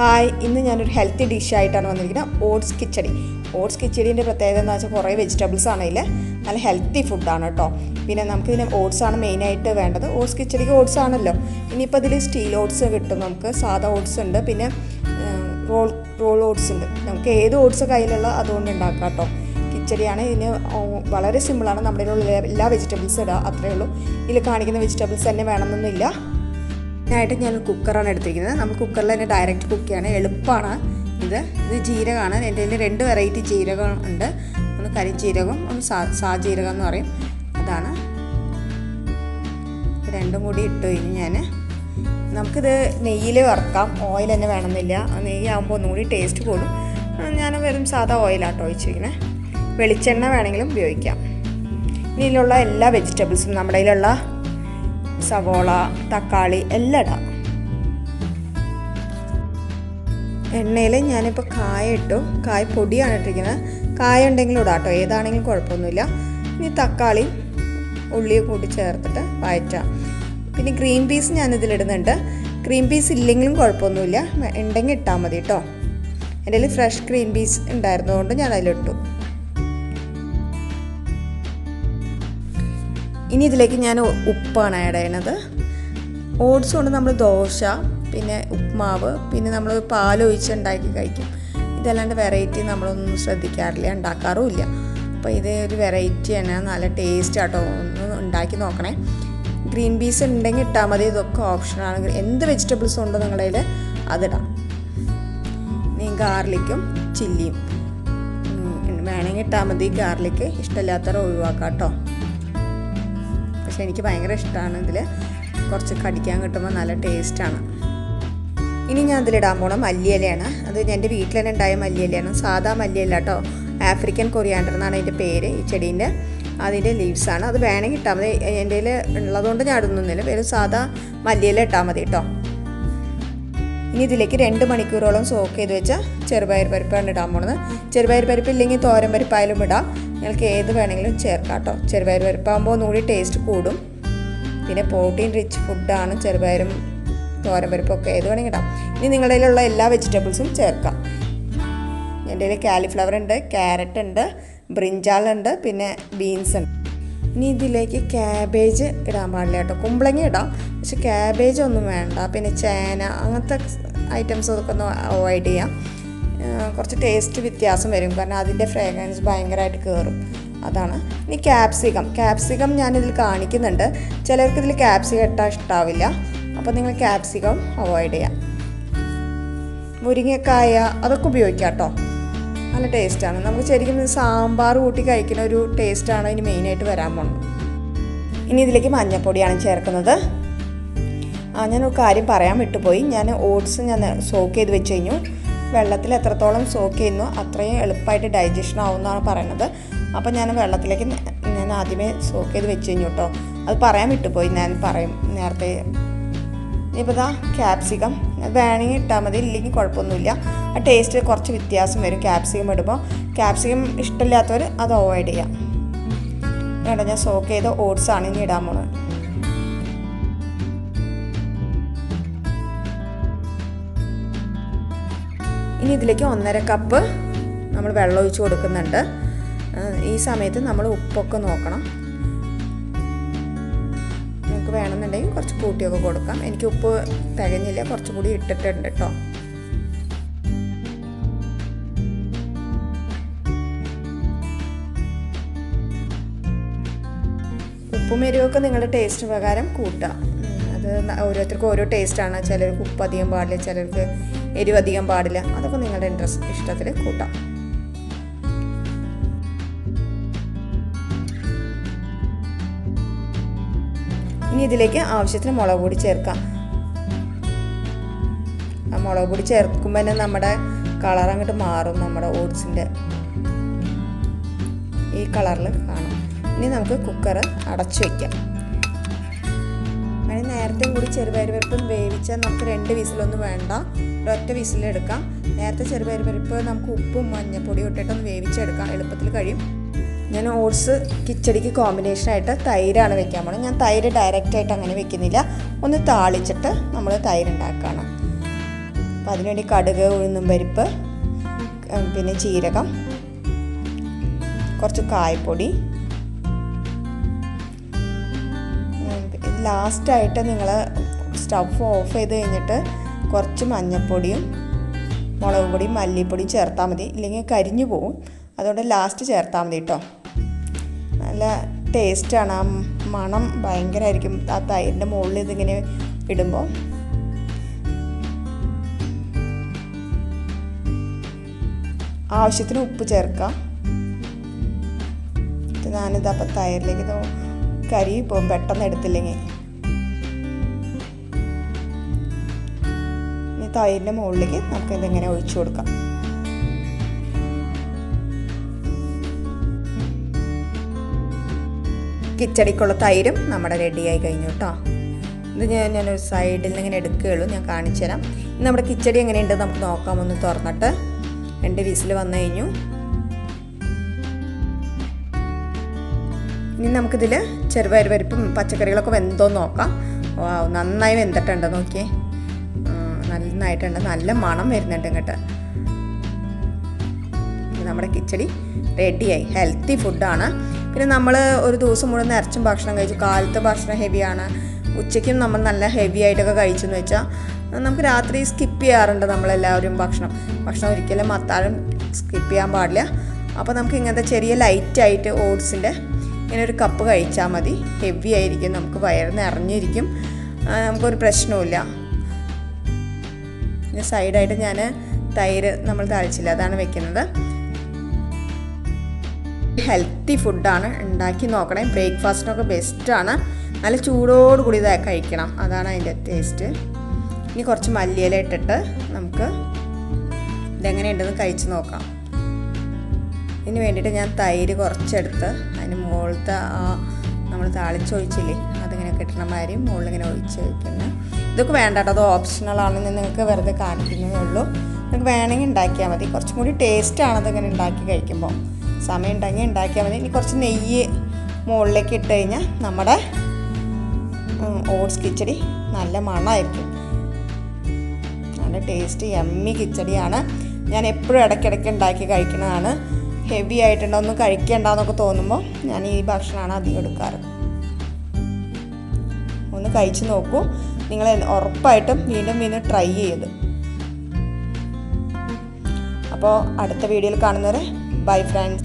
Hi ഇന്ന് ഞാനൊരു healthy ഡിഷായിട്ടാണ് വന്നിരിക്കുന്നത്. ഓട്സ് കിച്ചടി. ഓട്സ് കിച്ചടീന്റെ പ്രത്യേകത എന്ന് വെച്ചാൽ കുറേ വെജിറ്റബിൾസ് ആണ് നല്ല ഹെൽത്തി ഫുഡാണ് കേട്ടോ പിന്നെ നമുക്ക് നമുക്കിതിന് ഓട്സ് ആണ് മെയിനായിട്ട് വേണ്ടത്. ഓട്സ് കിച്ചടിക്ക് ഓട്സ് ആണല്ലോ. ഇനിയിപ്പോൾ ഇതിൽ സ്റ്റീൽ ഓട്സ് കിട്ടും നമുക്ക്. സാധാ ഓട്സ് ഉണ്ട്. പിന്നെ റോൾ റോൾ ഓട്സ് ഉണ്ട്. നമുക്ക് ഏത് ഓട്സ് കയ്യിലുള്ള അതുകൊണ്ട് ഉണ്ടാക്കാം കേട്ടോ കിച്ചടിയാണ് ഇതിന് വളരെ സിമ്പിളാണ് നമ്മുടെ ഉള്ള എല്ലാ വെജിറ്റബിൾസും ഇടുക അത്രയേ ഉള്ളൂ. ഇതിൽ കാണിക്കുന്ന വെജിറ്റബിൾസ് തന്നെ വേണമെന്നൊന്നുമില്ല. ഇതിനായിട്ട് ഞാൻ കുക്കറാണ് എടുത്തിരിക്കുന്നത്. നമ്മൾ കുക്കറിൽ തന്നെ ഡയറക്റ്റ് കുക്ക് ചെയ്യാണ്. എളുപ്പമാണ് ഇത്. ഇത് ജീരകമാണ്. എന്റെ കയ്യിൽ രണ്ട് വെറൈറ്റി ജീരകം ഉണ്ട്. ഒന്ന് കരിജീരകം ഒന്ന് സാ സാ ജീരകം എന്ന് പറയും. അതാണ്. രണ്ടും കൂടി ഇട്ട് കഴിഞ്ഞ് ഞാൻ നമുക്കിത് നെയ്യിൽ വറക്കാം. ഓയിൽ തന്നെ വേണമെന്നില്ല. നെയ്യാകുമ്പോൾ ഒന്നുകൂടി ടേസ്റ്റ് കൂടും ഞാൻ വെറും സാധാ ഓയിലാട്ടോ ഒഴിച്ചിരിക്കുന്നത് വെളിച്ചെണ്ണ വേണമെങ്കിലും ഉപയോഗിക്കാം. ഇതിലുള്ള എല്ലാ വെജിറ്റബിൾസും നമ്മുടെ കയ്യിലുള്ള സവോള തക്കാളി എല്ലാം ഇടാം. എണ്ണയിൽ ഞാനിപ്പോൾ കായ ഇട്ടു. കായ പൊടിയാണ് ഇട്ടിരിക്കുന്നത്. കായ ഉണ്ടെങ്കിലും ഇടാം കേട്ടോ. ഏതാണെങ്കിലും കുഴപ്പമൊന്നുമില്ല. ഇനി തക്കാളി ഉള്ളിയും കൂടി ചേർത്തിട്ട് വഴറ്റാം. പിന്നെ ഗ്രീൻ പീസ് ഞാൻ ഇതിലിടുന്നുണ്ട് ഗ്രീൻ പീസ് ഇല്ലെങ്കിലും കുഴപ്പമൊന്നുമില്ല. ഉണ്ടെങ്കിൽ ഇട്ടാൽ മതി കേട്ടോ. എന്റെ ഫ്രഷ് ഗ്രീൻ പീസ് ഉണ്ടായിരുന്നതുകൊണ്ട് ഞാൻ അതിലിട്ടു ഇനി ഇതിലേക്ക് ഞാൻ ഉപ്പാണ് ആഡ് ചെയ്യണത് ഓട്സ് കൊണ്ട് നമ്മൾ ദോശ പിന്നെ ഉപ്മാവ് പിന്നെ നമ്മൾ പാലൊഴിച്ച് ഉണ്ടാക്കി കഴിക്കും. ഇതല്ലാണ്ട് വെറൈറ്റി നമ്മളൊന്നും ശ്രദ്ധിക്കാറില്ല ഉണ്ടാക്കാറുമില്ല അപ്പോൾ ഇത് ഒരു വെറൈറ്റി തന്നെ നല്ല ടേസ്റ്റ് ആട്ടോ. ഒന്ന് ഉണ്ടാക്കി നോക്കണേ. ഗ്രീൻ പീസ് ഉണ്ടെങ്കിൽ ഇട്ടാൽ മതി. ഇതൊക്കെ ഓപ്ഷനാണ് എന്ത് വെജിറ്റബിൾസും ഉണ്ടോ നിങ്ങളുടെ കയ്യിൽ അതിടാം നീ ഗാർലിക്കും ചില്ലിയും വേണമെങ്കിൽ ഇട്ടാൽ മതി. ഗാർലിക്ക് ഇഷ്ടമില്ലാത്തവരെ ഒഴിവാക്കാം കേട്ടോ. പക്ഷെ എനിക്ക് ഭയങ്കര ഇഷ്ടമാണ് ഇതിൽ കുറച്ച് കടിക്കാൻ കിട്ടുമ്പോൾ നല്ല ടേസ്റ്റാണ് ഇനി ഞാൻ അതിലിടാൻ പോണ മല്ലിയിലയാണ്. അത് എന്റെ വീട്ടിൽ തന്നെ ഉണ്ടായ മല്ലിയിലയാണ്. സാധാ മല്ലിയില കേട്ടോ ആഫ്രിക്കൻ കൊറിയാണ്ടർ എന്നാണ് അതിന്റെ പേര് ഈ ചെടീന്റെ. അതിന്റെ ലീവ്സാണ് അത് വേണമെങ്കിൽ ഇട്ടാൽ മതി. എന്റെ ഉള്ളതുകൊണ്ട് ഞാൻ ഇടുന്നില്ല വെറും സാധാ മല്ലിയില ഇട്ടാൽ മതി കേട്ടോ ഇനി ഇതിലേക്ക് രണ്ട് മണിക്കൂറോളം സോക്ക് ചെയ്ത് വെച്ച ചെറുപയർ പരിപ്പാണ് ഇടാൻ പോണത്. ചെറുപയർ പരിപ്പ് ഇല്ലെങ്കിൽ തോരൻ പരിപ്പായാലും ഇടാം. നിങ്ങൾക്ക് ഏത് വേണമെങ്കിലും ചേർക്കാം കേട്ടോ ചെറുപയർ പരിപ്പാകുമ്പോൾ ഒന്നുകൂടി ടേസ്റ്റ് കൂടും. പിന്നെ പ്രോട്ടീൻ റിച്ച് ഫുഡാണ് ചെറുപയറും തോരൻ പരിപ്പൊക്കെ ഏത് വേണമെങ്കിൽ ഇടാം. ഇനി നിങ്ങളുടെ കയ്യിലുള്ള എല്ലാ വെജിറ്റബിൾസും ചേർക്കാം. എന്റെ കയ്യിൽ കാലിഫ്ലവർ ഉണ്ട് ക്യാരറ്റ് ഉണ്ട് ബ്രിഞ്ചാൾ ഉണ്ട് പിന്നെ ബീൻസ് ഉണ്ട്. ഇനി ഇതിലേക്ക് ക്യാബേജ് ഇടാൻ പാടില്ല കേട്ടോ. കുമ്പളങ്ങ ഇടാം. പക്ഷെ ക്യാബേജ് ഒന്നും വേണ്ട. പിന്നെ ചേന അങ്ങനത്തെ ഐറ്റംസ് ഒക്കെ ഒന്ന് അവോയ്ഡ് ചെയ്യാം. കുറച്ച് ടേസ്റ്റ് വ്യത്യാസം വരും. കാരണം അതിന്റെ ഫ്രേഗ്രൻസ് ഭയങ്കരമായിട്ട് കയറും അതാണ്. ഇനി ക്യാപ്സിക്കം ക്യാപ്സിക്കം ഞാനിതിൽ കാണിക്കുന്നുണ്ട്. ചിലർക്ക് ഇതിൽ ക്യാപ്സിക്കം ഇട്ടാൽ ഇഷ്ടാവില്ല. അപ്പോൾ നിങ്ങൾ ക്യാപ്സിക്കം അവോയ്ഡ് ചെയ്യാം. മുരിങ്ങക്കായ അതൊക്കെ ഉപയോഗിക്കാം കേട്ടോ. നല്ല ടേസ്റ്റാണ് നമുക്ക് ശരിക്കും സാമ്പാർ കൂട്ടി കഴിക്കുന്ന ഒരു ടേസ്റ്റാണ് ഇനി മെയിനായിട്ട് വരാൻ പോകുന്നത്. ഇനി ഇതിലേക്ക് മഞ്ഞൾപ്പൊടിയാണ് ചേർക്കുന്നത്. ആ ഞാനൊരു കാര്യം പറയാൻ വിട്ടുപോയി. ഞാൻ ഓട്സ് ഞാൻ സോക്ക് ചെയ്ത് വെച്ച് കഴിഞ്ഞു. വെള്ളത്തിൽ എത്രത്തോളം സോക്ക് ചെയ്യുന്നു അത്രയും എളുപ്പമായിട്ട് ഡൈജഷൻ ആവുമെന്നാണ് പറയുന്നത്. അപ്പോൾ ഞാൻ വെള്ളത്തിലേക്ക് ഞാൻ ആദ്യമേ സോക്ക് ചെയ്ത് വെച്ച് കഴിഞ്ഞു കേട്ടോ അത് പറയാൻ വിട്ടുപോയി ഞാൻ പറയും നേരത്തെ. ഇപ്പോൾ ഇതാ ക്യാപ്സിക്കം വേണമെങ്കിൽ ഇട്ടാൽ മതി ഇല്ലെങ്കിൽ കുഴപ്പമൊന്നുമില്ല. ആ ടേസ്റ്റ് കുറച്ച് വ്യത്യാസം വരും ക്യാപ്സിക്കം ഇടുമ്പോൾ ക്യാപ്സിക്കം ഇഷ്ടമില്ലാത്തവർ അത് അവോയ്ഡ് ചെയ്യാം. വേണ്ട ഞാൻ സോക്ക് ചെയ്ത ഓട്സ് ആണ് ഇനി ഇടാൻ പോണത്. ഇനി ഇതിലേക്ക് ഒന്നര കപ്പ് നമ്മൾ വെള്ളം ഒഴിച്ച് കൊടുക്കുന്നുണ്ട്. ഈ സമയത്ത് നമ്മൾ ഉപ്പൊക്കെ നോക്കണം. നിങ്ങൾക്ക് വേണമെന്നുണ്ടെങ്കിൽ കുറച്ച് കൂട്ടിയൊക്കെ കൊടുക്കാം. എനിക്ക് ഉപ്പ് തികഞ്ഞില്ല കുറച്ചും കൂടി ഇട്ടിട്ടുണ്ട് കേട്ടോ ഉപ്പും എരിവൊക്കെ നിങ്ങളുടെ ടേസ്റ്റ് പ്രകാരം കൂട്ടാം. അത് ഓരോരുത്തർക്കും ഓരോ ടേസ്റ്റാണ് ചിലർക്ക് ഉപ്പ് അധികം പാടില്ല ചിലർക്ക് എരിവ് അധികം പാടില്ല. അതൊക്കെ നിങ്ങളുടെ ഇൻട്രസ്റ്റ് ഇഷ്ടത്തിൽ കൂട്ടാം. ഇനി ഇതിലേക്ക് ആവശ്യത്തിന് മുളക് പൊടി ചേർക്കാം. ആ മുളക് പൊടി ചേർക്കുമ്പോൾ തന്നെ നമ്മുടെ കളർ അങ്ങോട്ട് മാറും നമ്മുടെ ഓട്സിന്റെ ഈ കളറിൽ കാണും. ഇനി നമുക്ക് കുക്കർ അടച്ചു വയ്ക്കാം നേരത്തെയും കൂടി ചെറുപയർ പരിപ്പ് വേവിച്ചാൽ നമുക്ക് രണ്ട് വിസിലൊന്നും വേണ്ട. ഒരൊറ്റ വിസിലെടുക്കാം. നേരത്തെ ചെറുപയർ നമുക്ക് ഉപ്പും മഞ്ഞപ്പൊടിയും ഇട്ടിട്ടൊന്ന് വേവിച്ചെടുക്കാം. എളുപ്പത്തിൽ കഴിയും. ഞാൻ ഓട്സ് കിച്ചടിക്ക് കോമ്പിനേഷനായിട്ട് തൈരാണ് വെക്കാൻ പോണത്. ഞാൻ തൈര് ഡയറക്റ്റായിട്ട് അങ്ങനെ വെക്കുന്നില്ല. ഒന്ന് താളിച്ചിട്ട് നമ്മൾ തൈര് അപ്പോൾ അതിനുവേണ്ടി കടുക് ഉഴുന്നും പരിപ്പ് പിന്നെ ജീരകം കുറച്ച് കായപ്പൊടി ലാസ്റ്റായിട്ട് നിങ്ങൾ സ്റ്റവ് ഓഫ് ചെയ്ത് കഴിഞ്ഞിട്ട് കുറച്ച് മഞ്ഞൾപ്പൊടിയും മുളക് പൊടിയും മല്ലിപ്പൊടിയും ചേർത്താൽ മതി. ഇല്ലെങ്കിൽ കരിഞ്ഞു പോകും അതുകൊണ്ട് ലാസ്റ്റ് ചേർത്താൽ മതി കേട്ടോ നല്ല ടേസ്റ്റാണ് ആ മണം ഭയങ്കരമായിരിക്കും ആ തൈരിന്റെ മുകളിൽ ഇതിങ്ങനെ ഇടുമ്പോൾ. ആവശ്യത്തിന് ഉപ്പ് ചേർക്കാം. ഞാനിതപ്പോൾ തൈരിലേക്ക് കരി പോകും പെട്ടെന്ന് എടുത്തില്ലെങ്കിൽ. ഇനി തൈരിന്റെ മുകളിലേക്ക് നമുക്ക് ഇതിങ്ങനെ ഒഴിച്ചു കൊടുക്കാം. കിച്ചടിക്കുള്ള തൈരും നമ്മുടെ റെഡിയായി കഴിഞ്ഞു കേട്ടോ. ഇത് ഞാൻ ഞാനൊരു സൈഡിൽ നിന്ന് ഇങ്ങനെ എടുക്കുകയുള്ളൂ ഞാൻ കാണിച്ചു തരാം. നമ്മുടെ കിച്ചടി എങ്ങനെയുണ്ട് നമുക്ക് നോക്കാം ഒന്ന് തുറന്നിട്ട്. രണ്ട് വിസിൽ വന്നു കഴിഞ്ഞു. ഇനി നമുക്കിതിൽ ചെറുപയർ പരിപ്പും പച്ചക്കറികളൊക്കെ വെന്തോ നോക്കാം. നന്നായി വെന്തിട്ടുണ്ട് നോക്കിയേ. നന്നായിട്ടുണ്ട്. നല്ല മണം വരുന്നുണ്ട് ഇങ്ങോട്ട്. നമ്മുടെ കിച്ചടി റെഡിയായി. ഹെൽത്തി ഫുഡാണ് പിന്നെ നമ്മൾ ഒരു ദിവസം മുഴുവൻ നിറച്ചും ഭക്ഷണം കഴിച്ചു കാലത്തെ ഭക്ഷണം ഹെവിയാണ് ഉച്ചയ്ക്കും നമ്മൾ നല്ല ഹെവി ആയിട്ടൊക്കെ കഴിച്ചെന്ന് വെച്ചാൽ നമുക്ക് രാത്രി സ്കിപ്പ് ചെയ്യാറുണ്ട് നമ്മളെല്ലാവരും ഭക്ഷണം. ഭക്ഷണം ഒരിക്കലും മത്താലും സ്കിപ്പ് ചെയ്യാൻ പാടില്ല. അപ്പോൾ നമുക്ക് ഇങ്ങനത്തെ ചെറിയ ലൈറ്റായിട്ട് ഓട്സിന്റെ ഇങ്ങനെ ഒരു കപ്പ് കഴിച്ചാൽ മതി. ഹെവി ആയിരിക്കും. നമുക്ക് വയറ് നിറഞ്ഞിരിക്കും നമുക്കൊരു പ്രശ്നവുമില്ല. സൈഡായിട്ട് ഞാൻ തൈര് നമ്മൾ തളിച്ചില്ല. അതാണ് വെക്കുന്നത്. ഹെൽത്തി ഫുഡാണ് ഉണ്ടാക്കി നോക്കണേ. ബ്രേക്ക്ഫാസ്റ്റിനൊക്കെ ബെസ്റ്റാണ് നല്ല ചൂടോട് കൂടി ഇത് കഴിക്കണം. അതാണ് അതിന്റെ ടേസ്റ്റ് ഇനി കുറച്ച് മല്ലിയില ഇട്ടിട്ട് നമുക്ക് ഇതെങ്ങനെയുണ്ടെന്ന് കഴിച്ച് നോക്കാം. ഇതിന് വേണ്ടിയിട്ട് ഞാൻ തൈര് കുറച്ചെടുത്ത് അതിന് മുകളിലത്തെ ആ നമ്മൾ താളിച്ചൊഴിച്ചില്ലേ അതിങ്ങനെ കിട്ടണ മാതിരി മുകളിലിങ്ങനെ ഒഴിച്ച് വയ്ക്കുന്നത് ഇതൊക്കെ വേണ്ട കേട്ടോ അത് ഓപ്ഷണലാണെന്ന് നിങ്ങൾക്ക് വെറുതെ കാണിക്കുന്നതേ ഉള്ളൂ. നിങ്ങൾക്ക് വേണമെങ്കിൽ ഉണ്ടാക്കിയാൽ മതി. കുറച്ചും കൂടി ടേസ്റ്റാണ് അതിങ്ങനെ ഉണ്ടാക്കി കഴിക്കുമ്പോൾ. സമയം ഉണ്ടെങ്കിൽ ഉണ്ടാക്കിയാൽ മതി. ഇനി കുറച്ച് നെയ്യ് മുകളിലേക്ക് ഇട്ട് കഴിഞ്ഞാൽ നമ്മുടെ ഓട്സ് കിച്ചടി നല്ല മണമായിരിക്കും. നല്ല ടേസ്റ്റ് എമ്മി കിച്ചടിയാണ്. ഞാൻ എപ്പോഴും ഇടയ്ക്കിടയ്ക്ക് ഉണ്ടാക്കി കഴിക്കുന്നതാണ്. ഹെവി ആയിട്ടുണ്ടോ ഒന്നും കഴിക്കണ്ടെന്നൊക്കെ തോന്നുമ്പോൾ ഞാൻ ഈ ഭക്ഷണമാണ് അധികം എടുക്കാറ്. ഒന്ന് കഴിച്ചു നോക്കൂ. നിങ്ങൾ ഉറപ്പായിട്ടും വീണ്ടും വീണ്ടും ട്രൈ ചെയ്ത് അപ്പോൾ അടുത്ത വീഡിയോയിൽ കാണുന്നവരെ ബൈ ഫ്രണ്ട്സ്